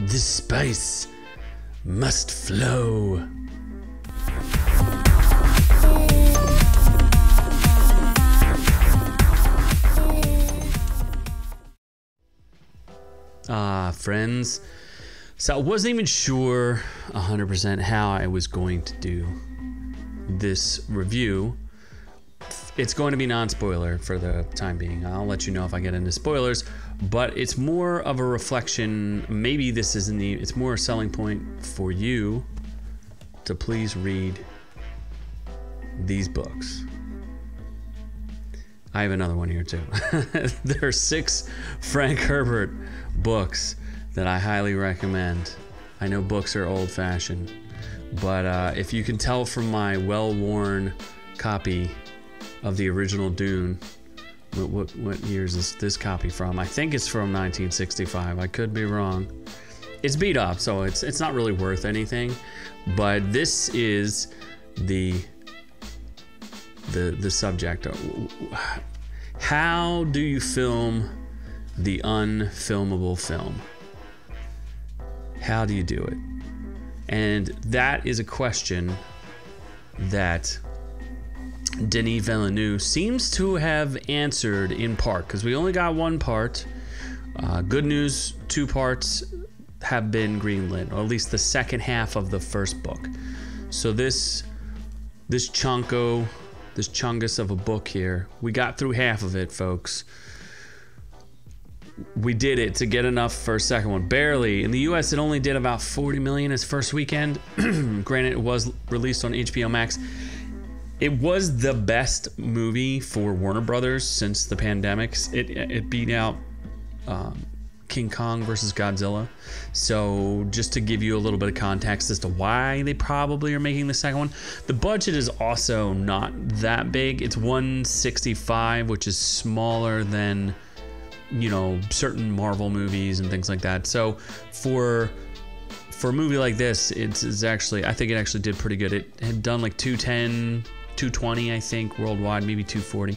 This spice must flow. Ah, friends. So I wasn't even sure 100% how I was going to do this review. It's going to be non spoiler for the time being. I'll let you know if I get into spoilers, but it's more of a reflection. Maybe this isn't the, it's more a selling point for you to please read these books. I have another one here too. there are six Frank Herbert books that I highly recommend. I know books are old fashioned, but uh, if you can tell from my well worn copy of the original Dune, what, what, what years is this copy from? I think it's from 1965. I could be wrong. It's beat up, so it's it's not really worth anything. But this is the the the subject. How do you film the unfilmable film? How do you do it? And that is a question that Denis Villeneuve seems to have answered in part because we only got one part. Uh, good news, two parts have been greenlit, or at least the second half of the first book. So this this chunko, this chungus of a book here, we got through half of it, folks we did it to get enough for a second one. Barely. In the US, it only did about 40 million its first weekend. Granted, it was released on HBO Max. It was the best movie for Warner Brothers since the pandemic. It, it beat out um, King Kong versus Godzilla. So, just to give you a little bit of context as to why they probably are making the second one, the budget is also not that big. It's 165, which is smaller than you know certain Marvel movies and things like that. So for for a movie like this, it's, it's actually I think it actually did pretty good. It had done like 210, 220 I think worldwide, maybe 240.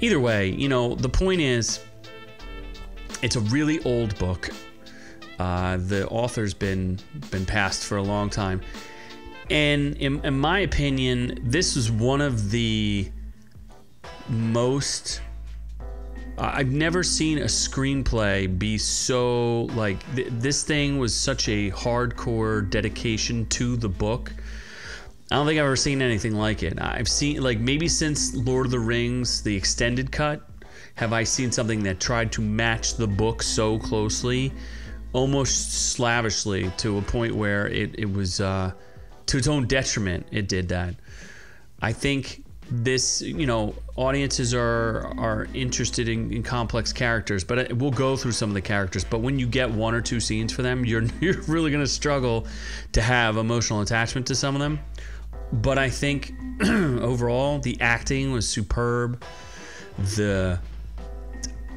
Either way, you know the point is, it's a really old book. Uh, the author's been been passed for a long time, and in, in my opinion, this is one of the most I've never seen a screenplay be so like th- this thing was such a hardcore dedication to the book. I don't think I've ever seen anything like it. I've seen like maybe since Lord of the Rings, the extended cut, have I seen something that tried to match the book so closely, almost slavishly to a point where it, it was uh, to its own detriment. It did that. I think this you know audiences are are interested in, in, complex characters but we'll go through some of the characters but when you get one or two scenes for them you're you're really going to struggle to have emotional attachment to some of them but i think overall the acting was superb. The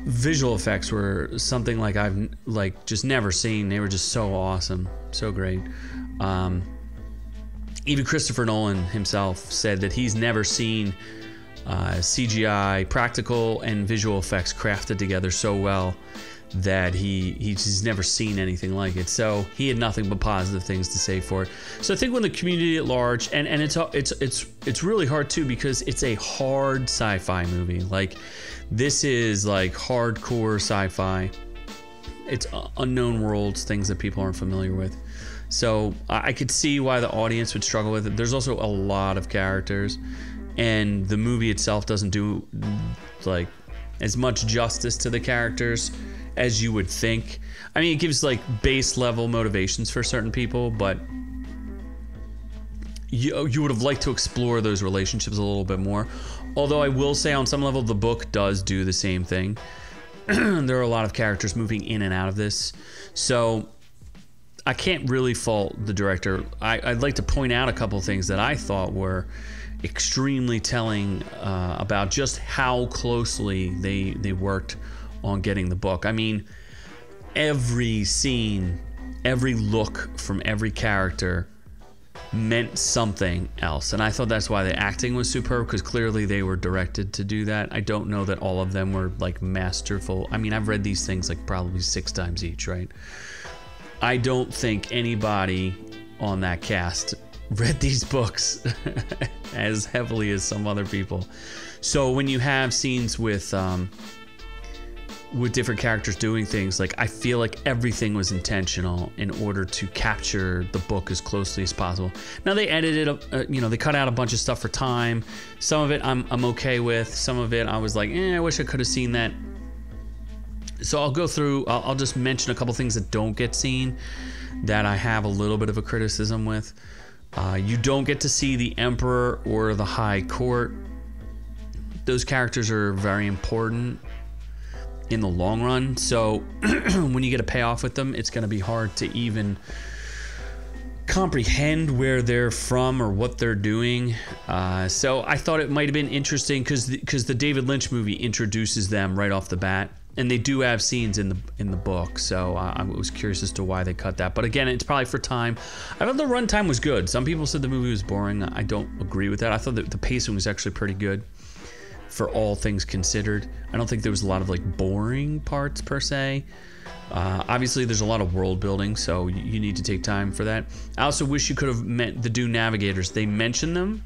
visual effects were something like i've like just never seen. They were just so awesome so great. Um, even Christopher Nolan himself said that he's never seen uh, CGI, practical and visual effects crafted together so well that he he's never seen anything like it. So he had nothing but positive things to say for it. So I think when the community at large and and it's it's it's it's really hard too because it's a hard sci-fi movie. Like this is like hardcore sci-fi. It's unknown worlds, things that people aren't familiar with. So I could see why the audience would struggle with it. There's also a lot of characters, and the movie itself doesn't do like as much justice to the characters as you would think. I mean, it gives like base level motivations for certain people, but you, you would have liked to explore those relationships a little bit more. Although I will say, on some level, the book does do the same thing. there are a lot of characters moving in and out of this. So I can't really fault the director. I, would like to point out a couple things that I thought were extremely telling uh, about just how closely they they worked on getting the book. I mean, every scene, every look from every character meant something else. And I thought that's why the acting was superb because clearly they were directed to do that. I don't know that all of them were like masterful. I mean, I've read these things like probably six times each, right? I don't think anybody on that cast read these books as heavily as some other people. So when you have scenes with um, with different characters doing things, like I feel like everything was intentional in order to capture the book as closely as possible. Now they edited, uh, you know, they cut out a bunch of stuff for time. Some of it I'm I'm okay with. Some of it I was like, eh, I wish I could have seen that. So I'll go through. I'll, I'll just mention a couple things that don't get seen that I have a little bit of a criticism with. Uh, you don't get to see the Emperor or the High Court. Those characters are very important in the long run. So when you get a payoff with them, it's going to be hard to even comprehend where they're from or what they're doing. Uh, so I thought it might have been interesting because because the, the David Lynch movie introduces them right off the bat and they do have scenes in the in the book, so uh, I was curious as to why they cut that. But again, it's probably for time. I thought the runtime was good. Some people said the movie was boring. I don't agree with that. I thought that the pacing was actually pretty good for all things considered. I don't think there was a lot of like boring parts per se. Uh, obviously, there's a lot of world building, so you need to take time for that. I also wish you could have met the Dune Navigators. They mentioned them,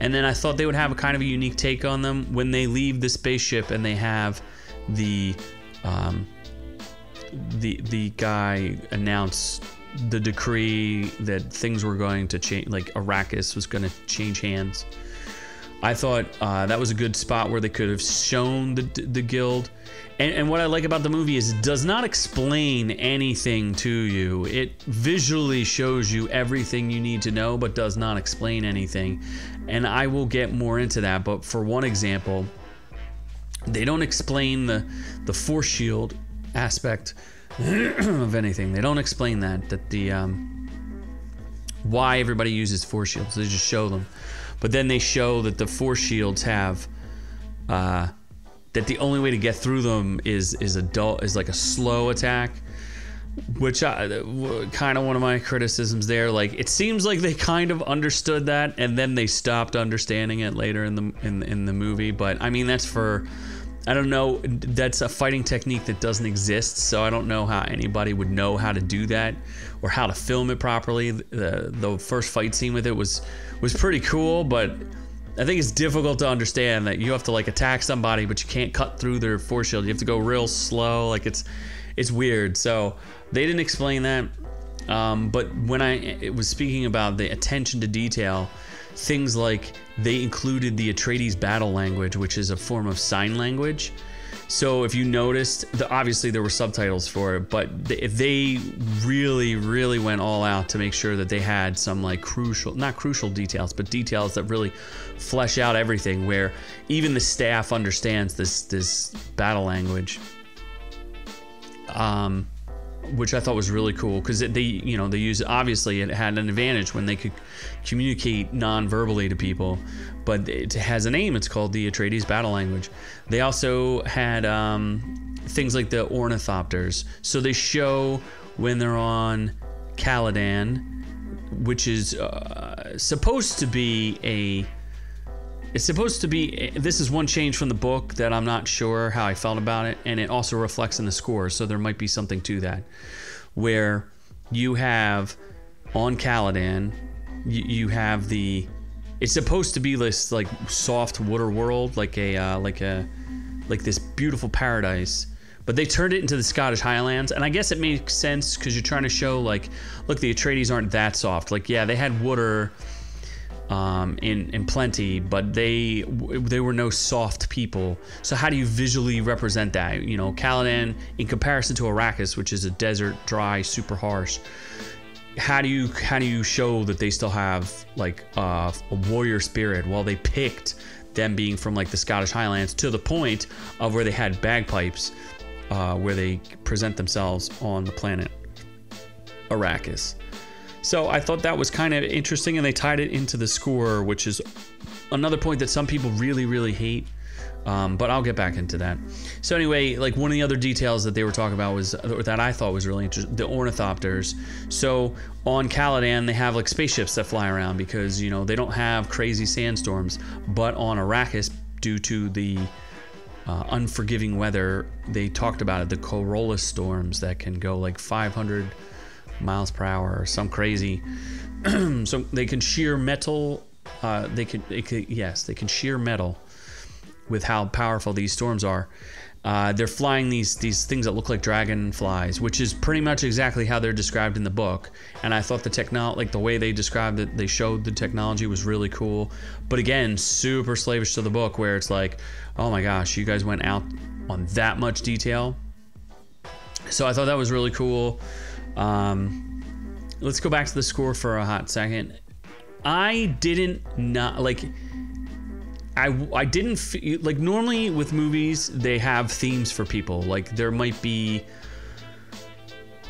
and then I thought they would have a kind of a unique take on them when they leave the spaceship and they have the um, the the guy announced the decree that things were going to change, like Arrakis was going to change hands. I thought uh, that was a good spot where they could have shown the the guild. And, and what I like about the movie is it does not explain anything to you. It visually shows you everything you need to know, but does not explain anything. And I will get more into that. But for one example, they don't explain the the force shield aspect of anything. They don't explain that that the um, why everybody uses force shields. They just show them, but then they show that the force shields have uh, that the only way to get through them is is a is like a slow attack which I, kind of one of my criticisms there. Like it seems like they kind of understood that and then they stopped understanding it later in the in, in the movie. But i mean that's for I don't know. That's a fighting technique that doesn't exist, so I don't know how anybody would know how to do that or how to film it properly. The, the first fight scene with it was was pretty cool, but I think it's difficult to understand that you have to like attack somebody, but you can't cut through their force shield. You have to go real slow. Like it's it's weird. So they didn't explain that. Um, but when I was speaking about the attention to detail things like they included the Atreides battle language, which is a form of sign language. So if you noticed, the, obviously there were subtitles for it, but they, they really, really went all out to make sure that they had some like crucial, not crucial details, but details that really flesh out everything. Where even the staff understands this this battle language. Um, which I thought was really cool because they, you know, they use obviously it had an advantage when they could communicate non-verbally to people, but it has a name. It's called the Atreides battle language. They also had um, things like the ornithopters, so they show when they're on Caladan, which is uh, supposed to be a it's supposed to be. This is one change from the book that I'm not sure how I felt about it, and it also reflects in the score. So there might be something to that, where you have on Caladan, you, you have the. It's supposed to be this like soft water world, like a uh, like a like this beautiful paradise. But they turned it into the Scottish Highlands, and I guess it makes sense because you're trying to show like, look, the Atreides aren't that soft. Like, yeah, they had water um, in in plenty, but they they were no soft people. So how do you visually represent that? You know, Caladan in comparison to Arrakis, which is a desert, dry, super harsh. How do you how do you show that they still have like uh, a warrior spirit? Well, they picked them being from like the Scottish Highlands to the point of where they had bagpipes, uh, where they present themselves on the planet Arrakis. So I thought that was kind of interesting, and they tied it into the score, which is another point that some people really, really hate. Um, but I'll get back into that. So anyway, like one of the other details that they were talking about was that I thought was really interesting, the ornithopters. So on Caladan, they have like spaceships that fly around because you know they don't have crazy sandstorms. But on Arrakis, due to the uh, unforgiving weather, they talked about it, the Coriolis storms that can go like 500 miles per hour or some crazy. so they can shear metal. Uh, they can, can, yes, they can shear metal with how powerful these storms are. Uh, they're flying these these things that look like dragonflies, which is pretty much exactly how they're described in the book. And I thought the technology, like the way they described it, they showed the technology was really cool. But again, super slavish to the book, where it's like, oh my gosh, you guys went out on that much detail. So I thought that was really cool. Um, let's go back to the score for a hot second. I didn't not like I, I didn't feel like normally with movies they have themes for people like there might be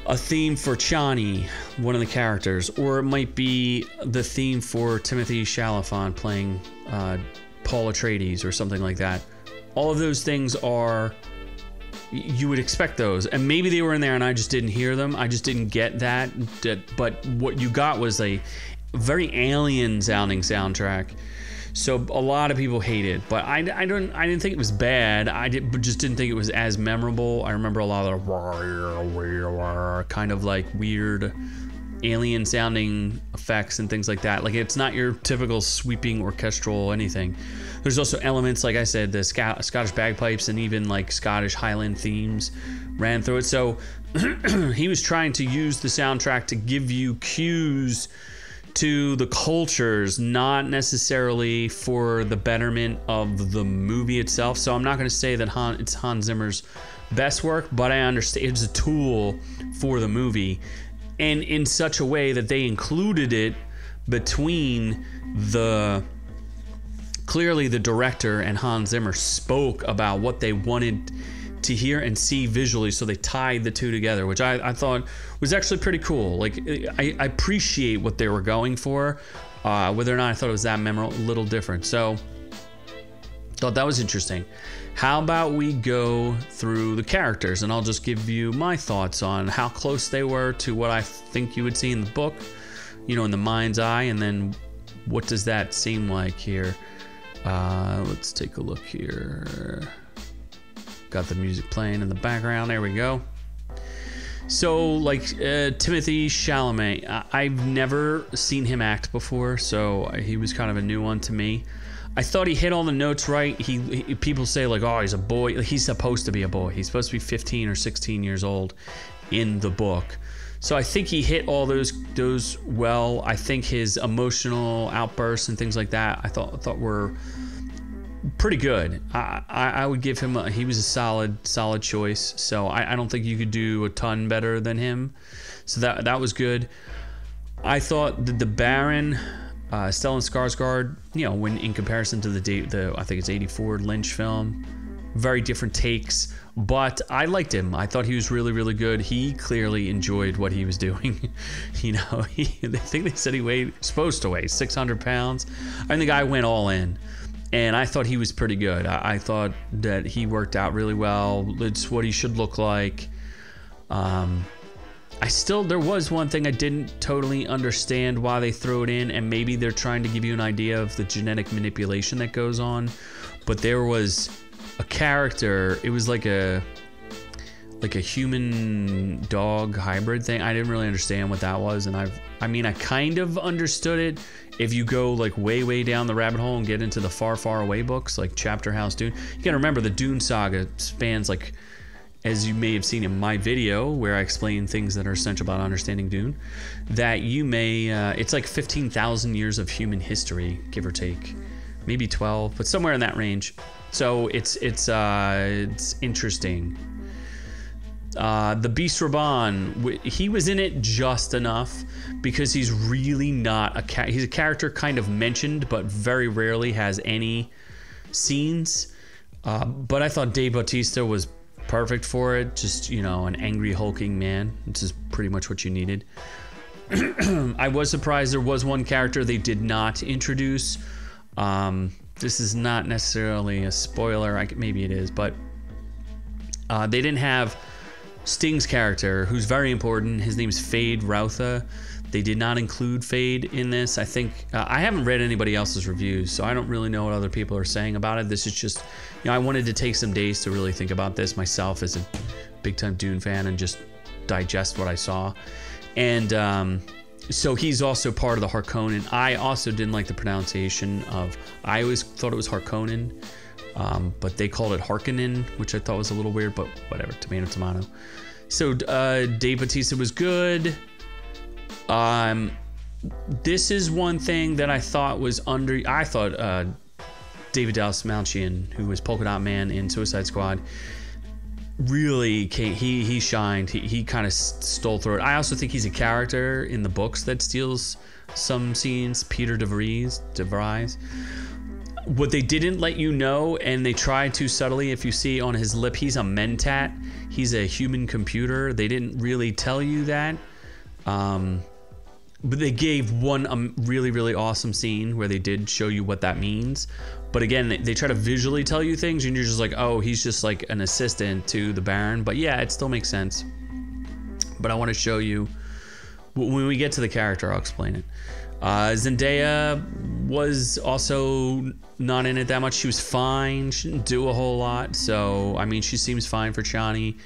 a theme for Chani, one of the characters, or it might be the theme for Timothée Chalamet playing uh, Paul Atreides or something like that. All of those things are you would expect those, and maybe they were in there and I just didn't hear them. I just didn't get that. But what you got was a very alien sounding soundtrack so a lot of people hate it, but I, I don't I didn't think it was bad. I did, just didn't think it was as memorable. I remember a lot of the kind of like weird alien sounding effects and things like that. Like it's not your typical sweeping orchestral anything. There's also elements, like I said, the Scottish bagpipes and even like Scottish Highland themes ran through it. So he was trying to use the soundtrack to give you cues to the cultures, not necessarily for the betterment of the movie itself. So I'm not going to say that Han, it's Hans Zimmer's best work, but I understand it's a tool for the movie, and in such a way that they included it between the clearly the director and Hans Zimmer spoke about what they wanted to hear and see visually. So they tied the two together, which I, I thought was actually pretty cool. Like I, I appreciate what they were going for. Uh, whether or not I thought it was that memorable, a little different. So thought that was interesting. How about we go through the characters and I'll just give you my thoughts on how close they were to what I think you would see in the book, you know, in the mind's eye, and then what does that seem like here? Uh, let's take a look here. Got the music playing in the background. There we go. So, like uh, Timothée Chalamet, I- have never seen him act before, so he was kind of a new one to me. I thought he hit all the notes right. He, he, people say like, oh, he's a boy. He's supposed to be a boy. He's supposed to be 15 or 16 years old in the book. So I think he hit all those those well. I think his emotional outbursts and things like that I thought thought were pretty good. I, I, I, would give him. A, he was a solid solid choice. So I, I don't think you could do a ton better than him. So that that was good. I thought that the Baron, uh, Stellan Skarsgård, you know, when in comparison to the the I think it's '84 Lynch film, very different takes. But I liked him. I thought he was really, really good. He clearly enjoyed what he was doing. you know, he, they think they said he weighed supposed to weigh 600 pounds. I mean, the guy went all in and I thought he was pretty good. I, I, thought that he worked out really well. It's what he should look like. Um, I still there was one thing I didn't totally understand why they throw it in, and maybe they're trying to give you an idea of the genetic manipulation that goes on. But there was a character. It was like a like a human dog hybrid thing. I didn't really understand what that was, and I've I mean I kind of understood it if you go like way way down the rabbit hole and get into the far far away books like Chapter House Dune. You got to remember the Dune saga spans like as you may have seen in my video where I explain things that are essential about understanding Dune, that you may uh, it's like 15,000 years of human history, give or take, maybe 12, but somewhere in that range. So it's it's uh, it's interesting uh, the Beast Rabban, he was in it just enough because he's really not a ca- he's a character kind of mentioned, but very rarely has any scenes. Uh, but I thought Dave Bautista was perfect for it. Just you know, an angry hulking man, which is pretty much what you needed. I was surprised there was one character they did not introduce. Um, this is not necessarily a spoiler. I, maybe it is, but uh, they didn't have Sting's character, who's very important. His name is Feyd Rautha. They did not include Feyd in this. I think uh, I haven't read anybody else's reviews, so I don't really know what other people are saying about it. This is just, you know, I wanted to take some days to really think about this myself as a big time Dune fan and just digest what I saw. and um, so he's also part of the Harkonnen. I also didn't like the pronunciation of. I always thought it was Harkonnen, um, but they called it Harkonnen, which I thought was a little weird. But whatever, tomato, tomato. So uh, Dave Bautista was good. Um, this is one thing that I thought was under. I thought uh, David Dastmalchian, who was Polka Dot Man in Suicide Squad, really came, he he shined. He he kind of stole through it. I also think he's a character in the books that steals some scenes. Piter DeVries, DeVries. What they didn't let you know, and they tried to subtly, if you see on his lip, he's a mentat. He's a human computer. They didn't really tell you that. Um, but they gave one um, really really awesome scene where they did show you what that means but again they, they, try to visually tell you things and you're just like oh he's just like an assistant to the baron but yeah it still makes sense but i want to show you when we get to the character i'll explain it uh, zendaya was also not in it that much she was fine she didn't do a whole lot so i mean she seems fine for chani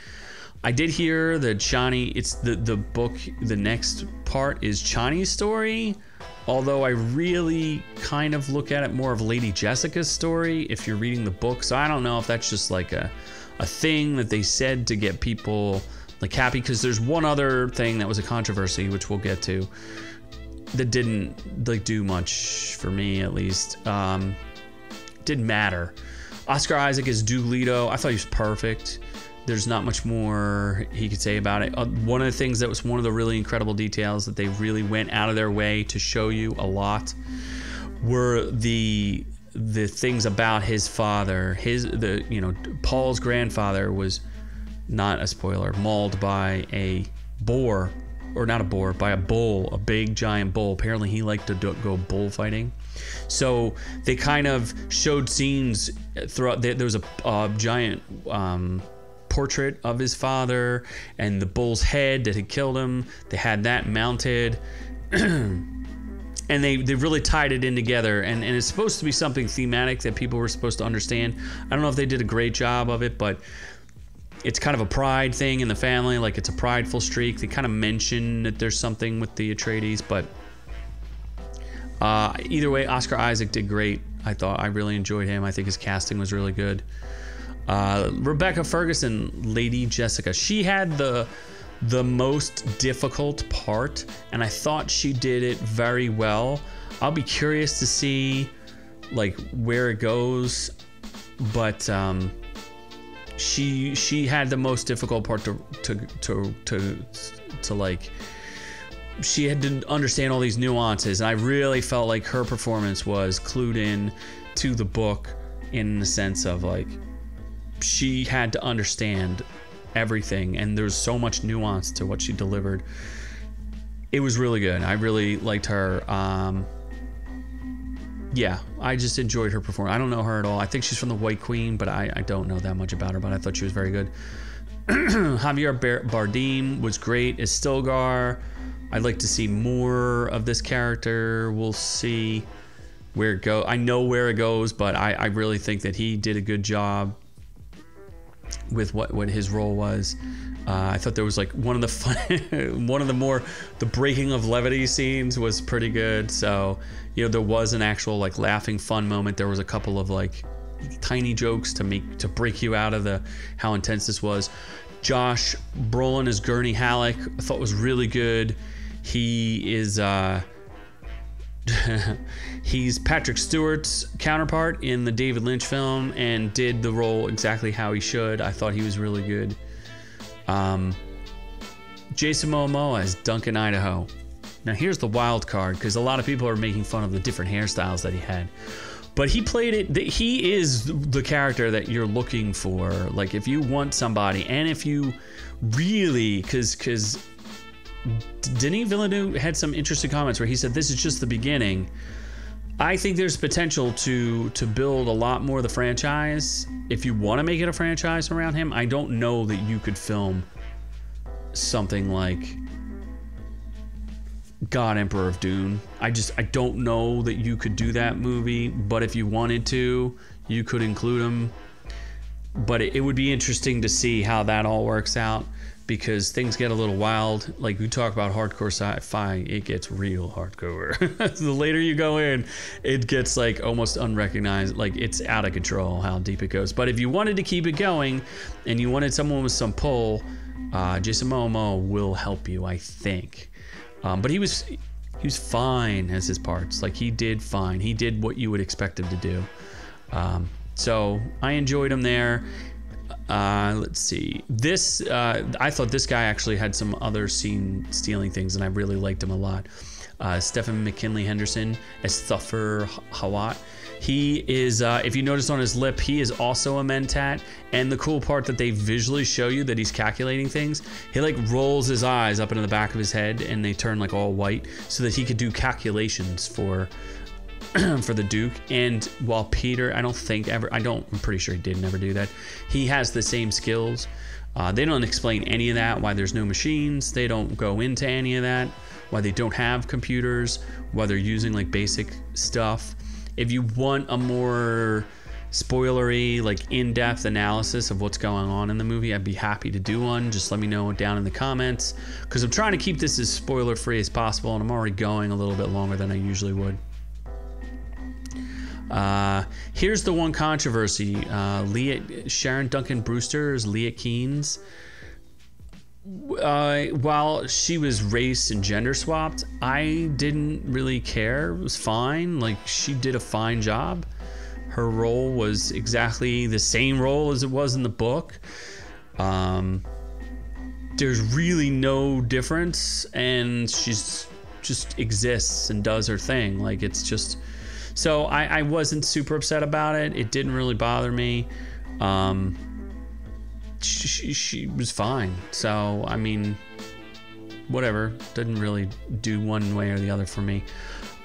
I did hear that Chani, it's the, the book, the next part is Chani's story. Although I really kind of look at it more of Lady Jessica's story if you're reading the book. So I don't know if that's just like a, a thing that they said to get people like happy. Because there's one other thing that was a controversy, which we'll get to, that didn't like do much for me at least. Um, didn't matter. Oscar Isaac is Duke Leto. I thought he was perfect there's not much more he could say about it. Uh, one of the things that was one of the really incredible details that they really went out of their way to show you a lot were the the things about his father. His the you know Paul's grandfather was not a spoiler mauled by a boar or not a boar by a bull, a big giant bull. Apparently he liked to do, go bullfighting. So they kind of showed scenes throughout. There was a, a giant um, portrait of his father and the bull's head that had killed him. They had that mounted. and they, they really tied it in together and, and it's supposed to be something thematic that people were supposed to understand i don't know if they did a great job of it but it's kind of a pride thing in the family like it's a prideful streak. They kind of mention that there's something with the atreides but uh, either way oscar isaac did great. I thought i really enjoyed him. I think his casting was really good. Uh, Rebecca Ferguson, Lady Jessica, she had the the most difficult part, and I thought she did it very well. I'll be curious to see like where it goes, but um, she she had the most difficult part to to to to, to like she had to understand all these nuances and i really felt like her performance was clued in to the book in the sense of like she had to understand everything, and there's so much nuance to what she delivered. It was really good. I really liked her. Um, yeah, I just enjoyed her performance. I don't know her at all. I think she's from the White Queen, but I, I don't know that much about her. But I thought she was very good. Javier Bardem was great as Stilgar. I'd like to see more of this character. We'll see where it goes. I know where it goes, but I, I really think that he did a good job with what what his role was. Uh, I thought there was like one of the fun, one of the more the breaking of levity scenes was pretty good. So you know there was an actual like laughing fun moment. There was a couple of like tiny jokes to make to break you out of the how intense this was. Josh Brolin as Gurney Halleck I thought was really good. He is uh, He's Patrick Stewart's counterpart in the David Lynch film and did the role exactly how he should. I thought he was really good. Um, Jason Momoa as Duncan Idaho. Now here's the wild card because a lot of people are making fun of the different hairstyles that he had. But he played it. He is the character that you're looking for. Like if you want somebody, and if you really, because because Denis Villeneuve had some interesting comments where he said this is just the beginning. I think there's potential to to build a lot more of the franchise. If you want to make it a franchise around him, I don't know that you could film something like God Emperor of Dune. I just I don't know that you could do that movie, but if you wanted to, you could include him. But it, it would be interesting to see how that all works out because things get a little wild. Like we talk about hardcore sci-fi, it gets real hardcore. the later you go in, it gets like almost unrecognized. Like it's out of control how deep it goes. But if you wanted to keep it going, and you wanted someone with some pull, uh, Jason Momoa will help you, I think. Um, but he was he was fine as his parts. Like he did fine. He did what you would expect him to do. Um, so I enjoyed him there. Uh, let's see. This uh, I thought this guy actually had some other scene stealing things, and I really liked him a lot. Uh, Stephen McKinley Henderson as Thufir Hawat. He is, uh, if you notice on his lip, he is also a mentat. And the cool part that they visually show you that he's calculating things, he like rolls his eyes up into the back of his head and they turn like all white so that he could do calculations for for the Duke. And while Piter, I don't think ever, I don't, I'm pretty sure he did never do that. He has the same skills. Uh, they don't explain any of that, why there's no machines. They don't go into any of that, why they don't have computers, why they're using like basic stuff. If you want a more spoilery, like in depth analysis of what's going on in the movie, I'd be happy to do one. Just let me know down in the comments because I'm trying to keep this as spoiler free as possible, and I'm already going a little bit longer than I usually would. Uh, here's the one controversy: uh, Liet, Sharon Duncan Brewster is Liet Kynes. Uh, while she was race and gender swapped, I didn't really care. It was fine. Like she did a fine job. Her role was exactly the same role as it was in the book. Um, there's really no difference, and she's just exists and does her thing. Like it's just so I, I wasn't super upset about it. It didn't really bother me. Um, she, she was fine. So, I mean, whatever. Didn't really do one way or the other for me.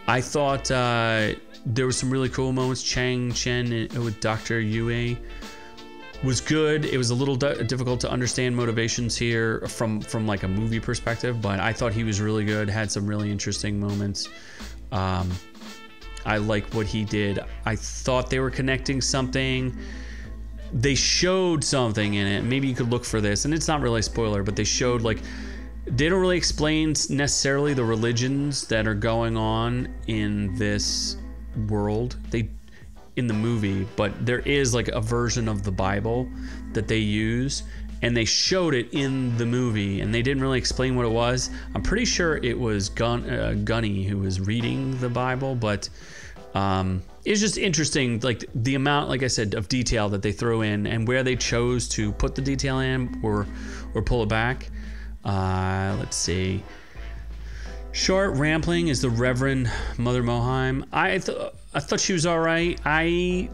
I thought uh, there were some really cool moments. Chang Chen with Dr. Yue was good. It was a little difficult to understand motivations here from from like a movie perspective, but I thought he was really good. Had some really interesting moments. Um, I like what he did. I thought they were connecting something. They showed something in it. Maybe you could look for this, and it's not really a spoiler, but they showed like they don't really explain necessarily the religions that are going on in this world. They in the movie, but there is like a version of the Bible that they use and they showed it in the movie and they didn't really explain what it was. I'm pretty sure it was Gun, uh, Gunny who was reading the Bible, but um, it's just interesting, like the amount, like I said, of detail that they throw in and where they chose to put the detail in or or pull it back. Uh, let's see. Charlotte Rampling is the Reverend Mother Mohiam. I th- I thought she was all right. I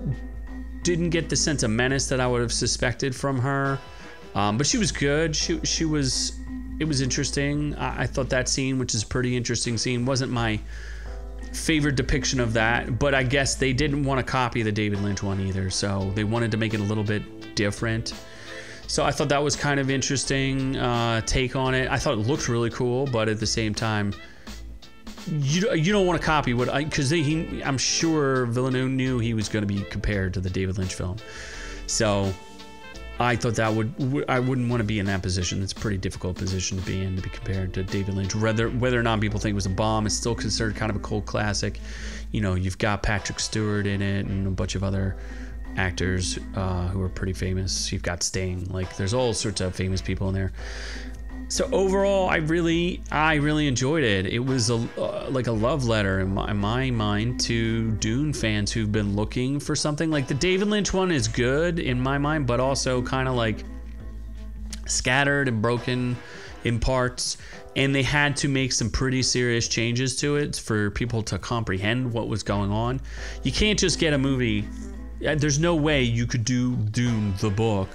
didn't get the sense of menace that I would have suspected from her. Um, but she was good. She she was it was interesting. I, I, thought that scene, which is a pretty interesting scene, wasn't my favorite depiction of that. But I guess they didn't want to copy the David Lynch one either, so they wanted to make it a little bit different. So I thought that was kind of interesting uh, take on it. I thought it looked really cool, but at the same time, you you don't want to copy what I because he I'm sure Villeneuve knew he was going to be compared to the David Lynch film. So I thought that would I wouldn't want to be in that position. It's a pretty difficult position to be in to be compared to David Lynch. Whether whether or not people think it was a bomb, it's still considered kind of a cult classic. You know, you've got Patrick Stewart in it and a bunch of other actors uh, who are pretty famous. You've got Sting. Like, there's all sorts of famous people in there so overall i really i really enjoyed it. It was a uh, like a love letter in my, in my, mind to dune fans who've been looking for something. Like the david lynch one is good in my mind but also kind of like scattered and broken in parts. And they had to make some pretty serious changes to it for people to comprehend what was going on. You can't just get a movie uh, there's no way you could do dune the book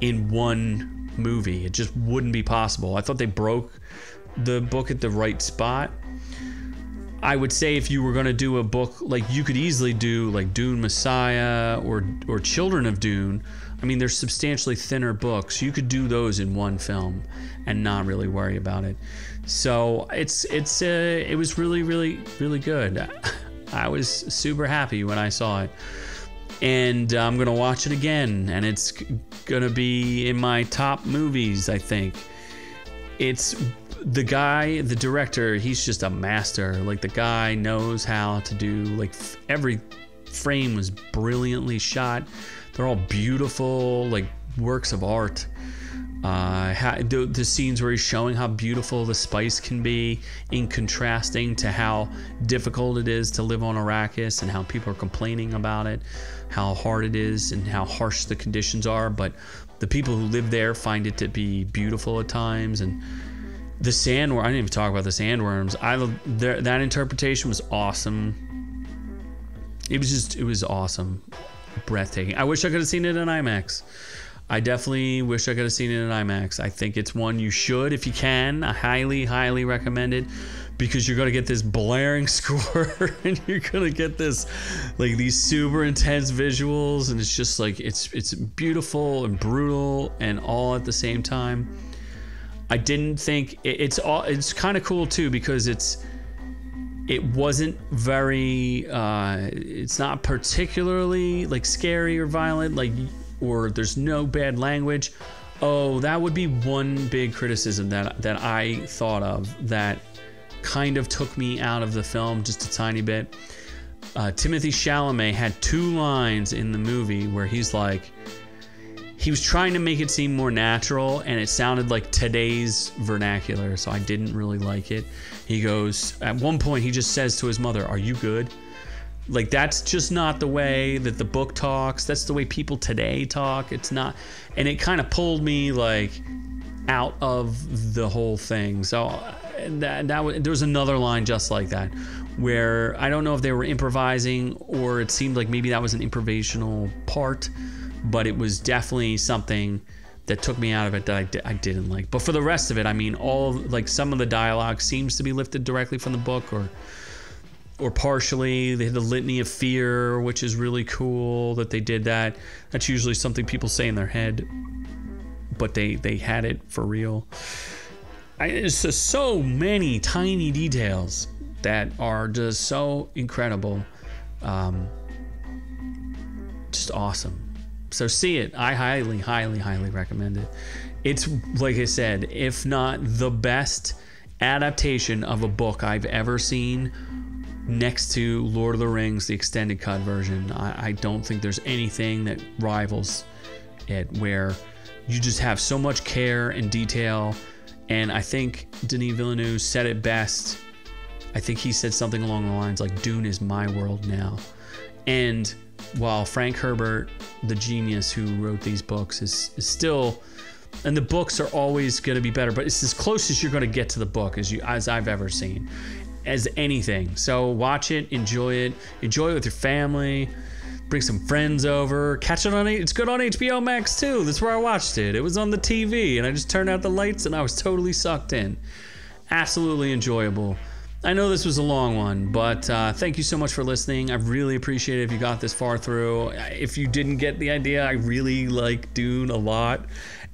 in one movie. It just wouldn't be possible. I thought they broke the book at the right spot. I would say if you were going to do a book like you could easily do like Dune Messiah or or Children of Dune. I mean, they're substantially thinner books. You could do those in one film and not really worry about it. So it's it's uh, it was really really really good. I was super happy when I saw it. And I'm gonna watch it again, and it's gonna be in my top movies. I think it's the guy, the director. He's just a master. Like the guy knows how to do like every frame was brilliantly shot. They're all beautiful, like works of art. Uh, the, the, scenes where he's showing how beautiful the spice can be in contrasting to how difficult it is to live on Arrakis and how people are complaining about it, how hard it is and how harsh the conditions are. But the people who live there find it to be beautiful at times. And the sandworm, I didn't even talk about the sandworms. I that interpretation was awesome. It was just, it was awesome, breathtaking. I wish I could have seen it in IMAX. I definitely wish I could have seen it in IMAX. I think it's one you should if you can. I highly, highly recommend it because you're going to get this blaring score and you're to get this like these super intense visuals and it's just like it's it's beautiful and brutal and all at the same time. I didn't think it, it's all it's kind of cool too because it's it wasn't very uh it's not particularly like scary or violent like or there's no bad language. Oh, that would be one big criticism that that I thought of that kind of took me out of the film just a tiny bit. Uh, Timothée Chalamet had two lines in the movie where he's like, he was trying to make it seem more natural, and it sounded like today's vernacular, so I didn't really like it. He goes, at one point, he just says to his mother, Are you good? Like that's just not the way that the book talks. That's the way people today talk. It's not, and it kind of pulled me like out of the whole thing. So uh, that that there was another line just like that, where I don't know if they were improvising or it seemed like maybe that was an improvisational part, but it was definitely something that took me out of it that I, di- I didn't like. But for the rest of it, I mean, all like some of the dialogue seems to be lifted directly from the book or or partially. They had the litany of fear, which is really cool that they did that. That's usually something people say in their head, but they they had it for real. I, it's just so many tiny details that are just so incredible, um, just awesome. So see it. I highly, highly, highly recommend it. It's like I said, if not the best adaptation of a book I've ever seen next to Lord of the Rings, the extended cut version. I, I don't think there's anything that rivals it where you just have so much care and detail. And I think Denis Villeneuve said it best. I think he said something along the lines like, Dune is my world now. And while Frank Herbert, the genius who wrote these books, is, is still and the books are always going to be better but it's as close as you're going to get to the book as you as I've ever seen as anything. So watch it, enjoy it, enjoy it with your family. Bring some friends over. Catch it on it's good on HBO Max too. That's where I watched it. It was on the TV and I just turned out the lights and I was totally sucked in. Absolutely enjoyable. I know this was a long one, but uh, thank you so much for listening. I really appreciate it if you got this far through. If you didn't get the idea, I really like Dune a lot.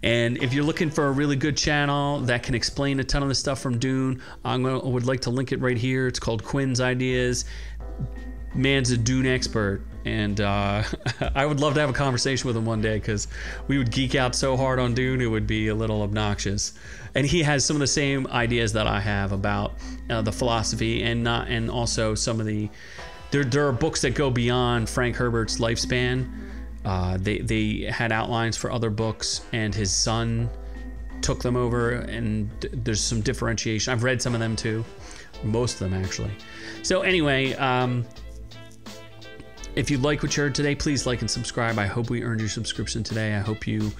And if you're looking for a really good channel that can explain a ton of the stuff from Dune, I'm gonna, I would like to link it right here. It's called Quinn's Ideas. Man's a Dune expert, and uh, I would love to have a conversation with him one day because we would geek out so hard on Dune it would be a little obnoxious. And he has some of the same ideas that I have about uh, the philosophy and not, and also some of the. There, there are books that go beyond Frank Herbert's lifespan uh, they they had outlines for other books, and his son took them over. And there's some differentiation. I've read some of them too, most of them actually. So anyway, um, if you like what you heard today, please like and subscribe. I hope we earned your subscription today. I hope you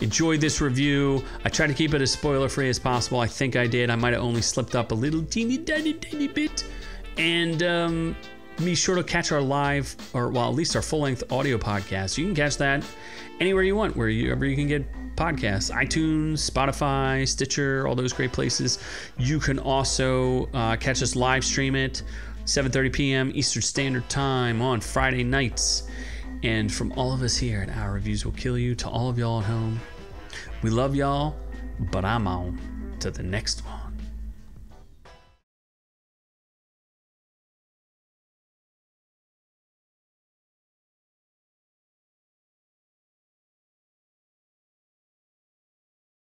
enjoyed this review. I try to keep it as spoiler free as possible. I think I did. I might have only slipped up a little teeny tiny tiny bit. And um, be sure to catch our live, or well, at least our full length audio podcast. You can catch that anywhere you want, wherever you can get podcasts iTunes, Spotify, Stitcher, all those great places. You can also uh, catch us live stream it 7:30 p.m. Eastern Standard Time on Friday nights. And from all of us here at Our Reviews Will Kill You to all of y'all at home, we love y'all, but I'm on to the next one.